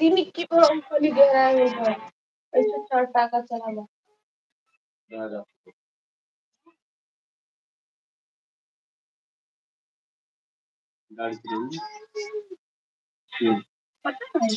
ती निक्की पण दे रहा है ऐसे चार टाका चला गाड़ी पता नहीं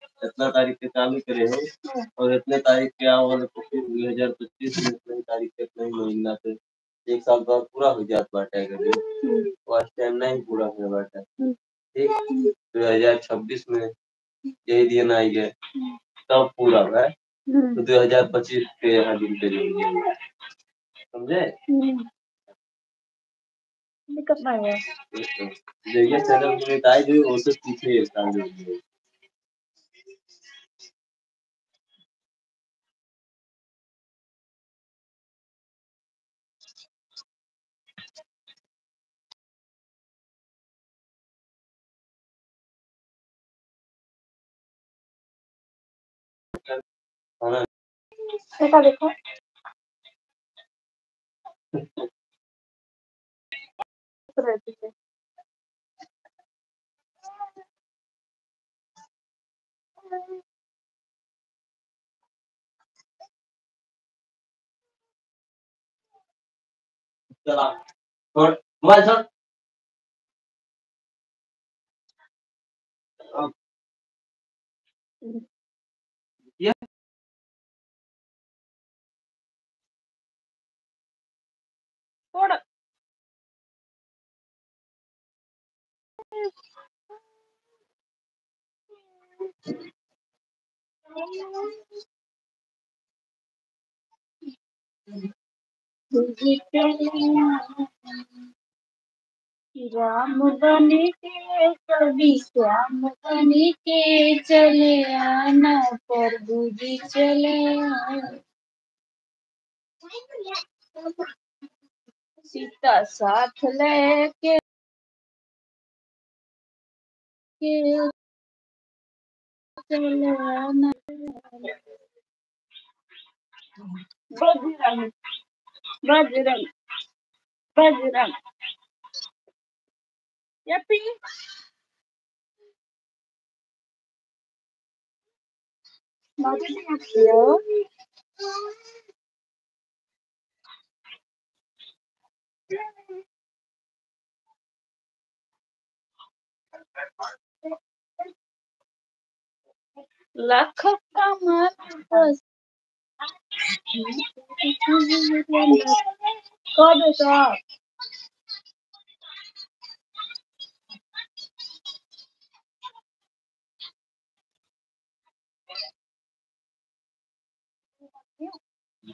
इतना तारीख के चालू करे हो। और इतने तारीख के आओ दो हज़ार पच्चीस में इतने तारीख के इतना महीना से एक साल बाद पूरा हो जात बाटे अगर फ़र्स्ट टाइम नहीं पूरा हो बाटे। ठीक? दो हज़ार छब्बीस में यही दिन आई गए तब पूरा है। तो दो हज़ार पच्चीस के यहाँ दिन पे समझे? दिक्कत नहीं है जैसे चैनल मोनेटाइज हुई उससे पीछे साल देखा देखो। रहती है चला। छोड़ मोबाइल छोड़ अब राम बने के कभी श्याम बने के चले आना प्रभु जी चले आना। सीता साथ लेके बजरंग बजरंग बजरंग। यपी। लाख कमर बस। कब बेटा हम्म हम्म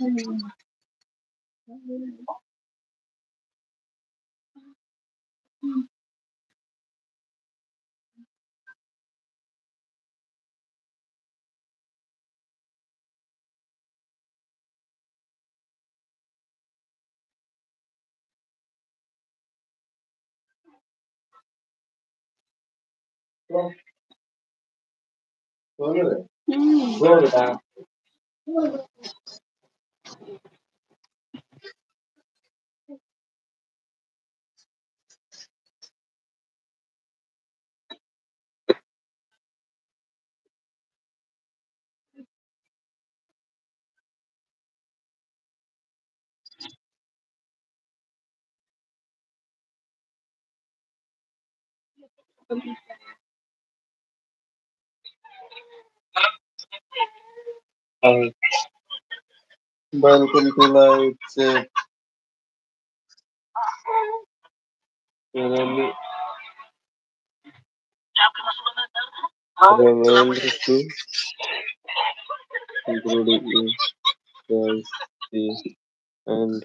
Mm. Mm. mm. Balkan Kula, it's a Ramakrishna including and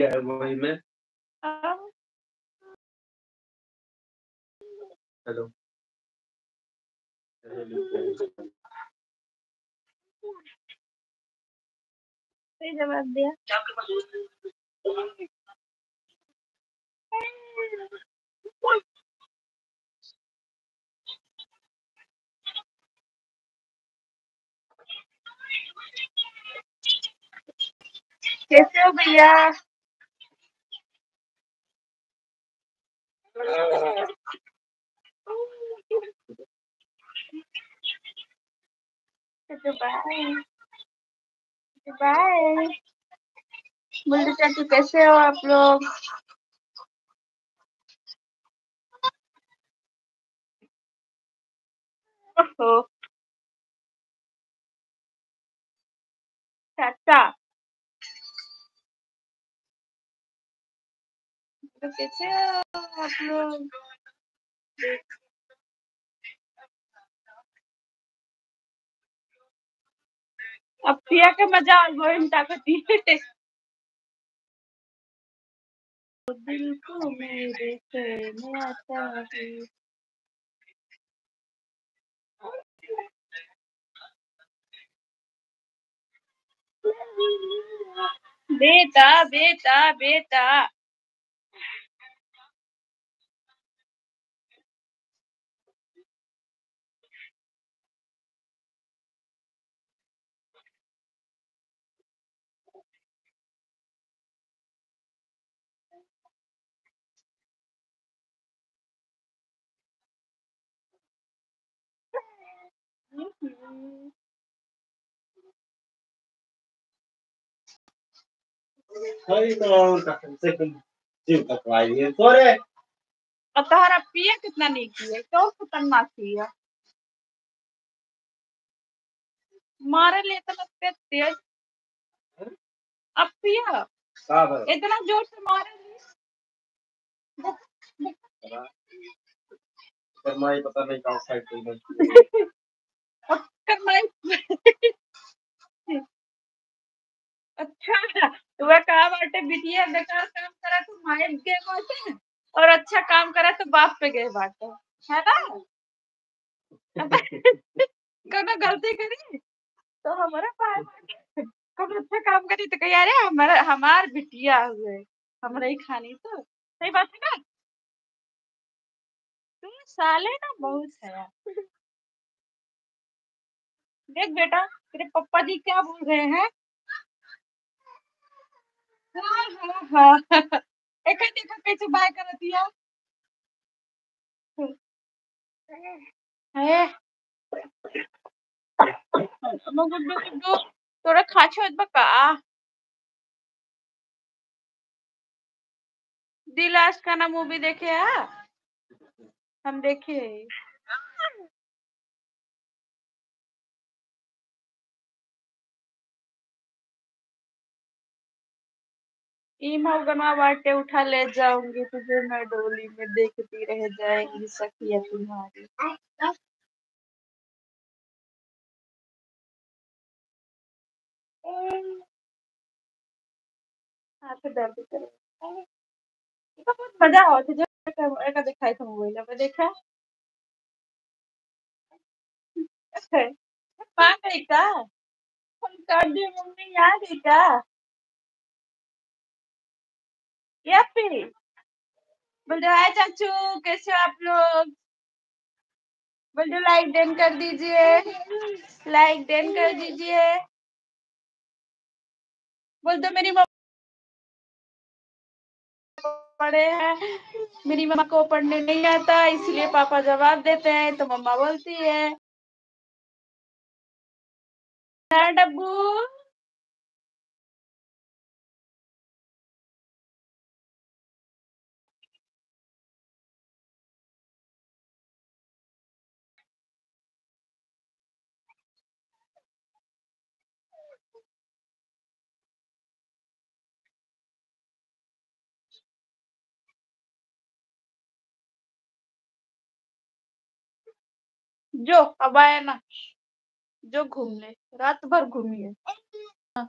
है वही में। हेलो। जवाब दिया? कैसे हो भैया? बाय बाय चाचू कैसे हो आप लोग? चाचा. तो कैसे आप लोग अब पिया के मज़ा गोइम ताकती दिल को मेरे आता है। बेटा बेटा बेटा सही तो कसम से तुम जीव कटवाई है तोरे अब तोहरा पिया कितना नहीं किया तो खतरनाक किया? मारे लिए इतना तेज तेज। अब पिया। इतना ज़ोर से मारे फरमाई पता नहीं कहाँ साइड और करना अच्छा तो वह कहा बाटे बिटिया बेकार काम करा तो माए के बाटे और अच्छा काम करा तो बाप पे गए बाटे है। ना? कौनो गलती करी? तो हमारा पाए बाटे अच्छा काम करी तो कही, अरे, हमारा, हमार बिटिया हुए। हमरा ही खानी तो। सही बात है ना? तुम साले ना बहुत है यार। देख बेटा, तेरे पप्पा जी क्या बोल रहे हैं? हाँ हाँ हाँ। एक देखो कैसे बाय कर दिया। गुड्डू गुड्डू तोरा खाछो बका दिल आशकाना मूवी देखे है हम देखे। ई मौगमा बाटे, उठा ले जाऊँगी तुझे, मैं डोली में देखती रह जाएँगी सखिया तुम्हारी। दर्द करे। बहुत मज़ा आवत है जब एका दिखाई था मोबाइल पे देखा? माँ गई का फ़ोन कर दी मम्मी आ गई का यप्पी बोल हाय चाचू कैसे हो आप लोग? बोल दो लाइक डन कर दीजिए। लाइक डन कर दीजिए। बोल दो मेरी मम्मा पढ़े हैं। मेरी मम्मा को पढ़ने नहीं आता इसलिए पापा जवाब देते हैं तो मम्मा बोलती है हाँ, डब्बू। जो अब आए ना जो घूम ले रात भर घूमिए हाँ।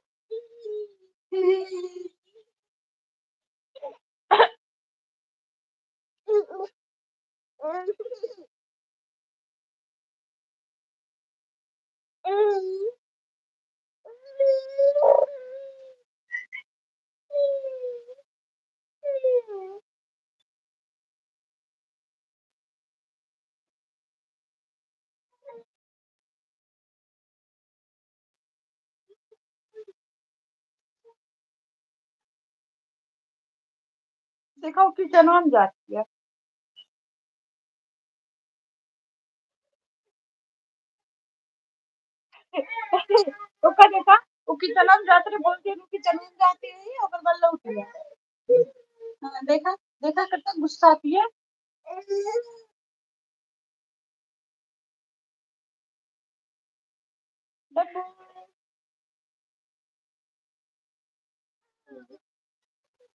देखो में जाती है। ओका देखा वो किचन में जाते रहे बोलती है किचन में जाती है और बल्ला उठ गया हाँ, देखा देखा कितना गुस्सा आती है। डब्बू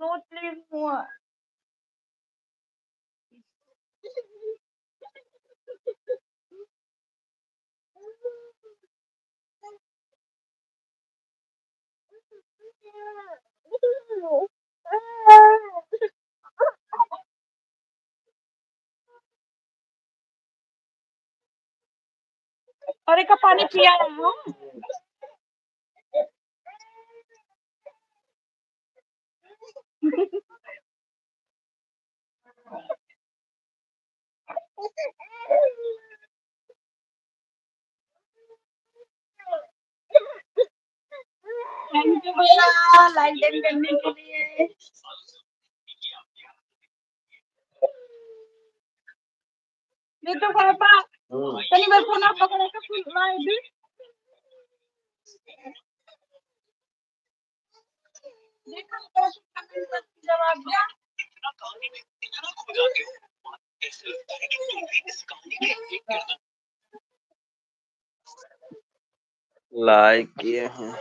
Not live more. अरे का पानी पिया रहा हूँ थैंक यू भैया लाइक डन करने के लिए ये तो पापा हम्म तनी बार फ़ोन पकड़ के फुल लाई दी देखो जवाब दिया लाइक किए हैं।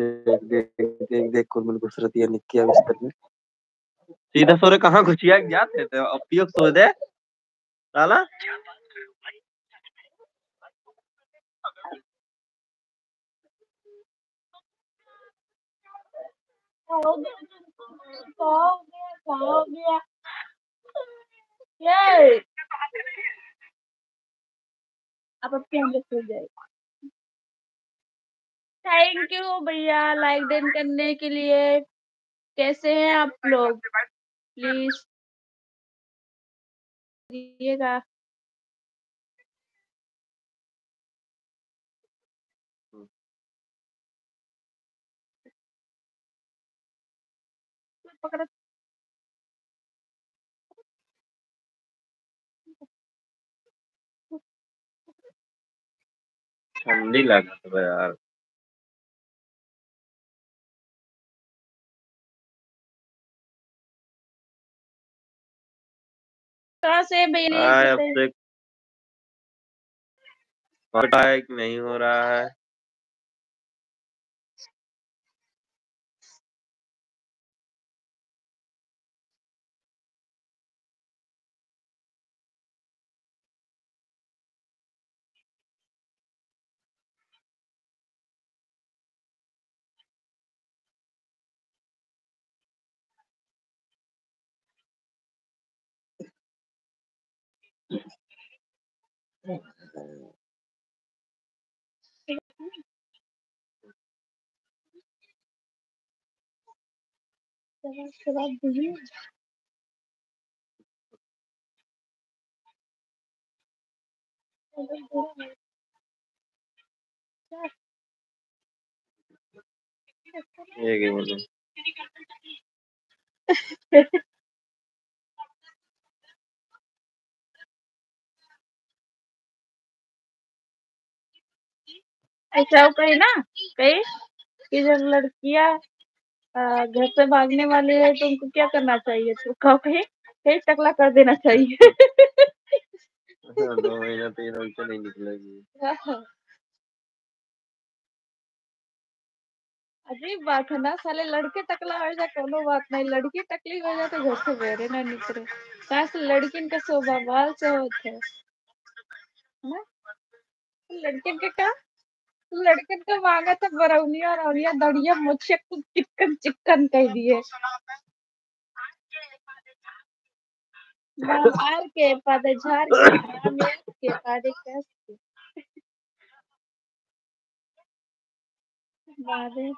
देख देख देख देख गुसरतिया निकिया बिस्तर में। सीधा सोरे कहाँ घुसिया क्या थे अब पियो सो दे। साला? थैंक यू भैया। लाइक देन करने के लिए। कैसे हैं आप लोग? प्लीज़ दिएगा पकड़ ठंडी लगा है यार। कहाँ से आय अब। नहीं हो रहा है। जवाब जवाब दीजिए ऐसा हो कही ना कही कि जब लड़कियाँ घर से भागने वाली है तो उनको क्या करना चाहिए? तो कहो कहीं कहीं टकला कर देना चाहिए। दो महीना तीन से नहीं निकलेगी। अजीब बात है ना साले लड़के टकला हो जाए कोनो बात नहीं लड़की टकली हो जाए तो घर से बेरे ना निकले। कहा से लड़किन का स्वभाव बाल से होता है। ना? लड़किन के का लड़कन का मांगा था बरौनिया और औनिया दड़िया मुझसे कुछ चिकन चिकन कह दिए। बाहर के पादे रामेर के पादे कस? बादे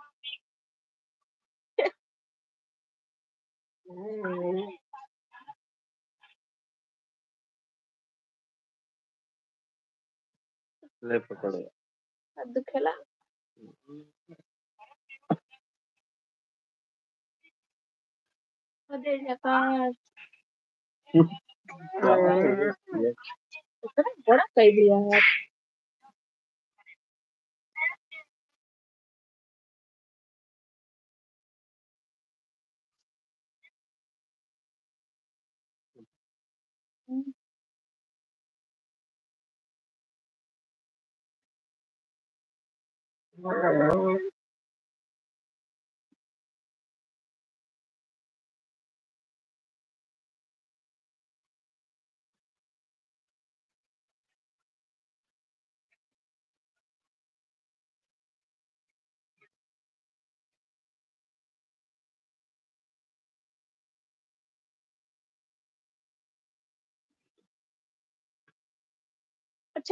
ले पकड़ो। अब दुखेला बड़ा कह दिया है अच्छा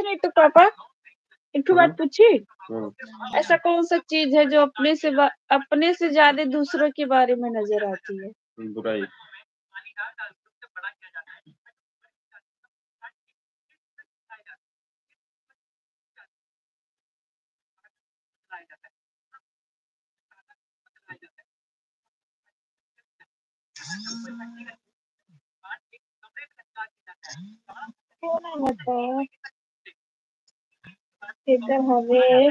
नहीं तो पापा? एक ठो बात पूछी? हम्म, ऐसा कौन सा चीज़ है जो अपने से अपने से ज़्यादा दूसरों के बारे में नज़र आती है? बुराई। कौन है बता किधर हवे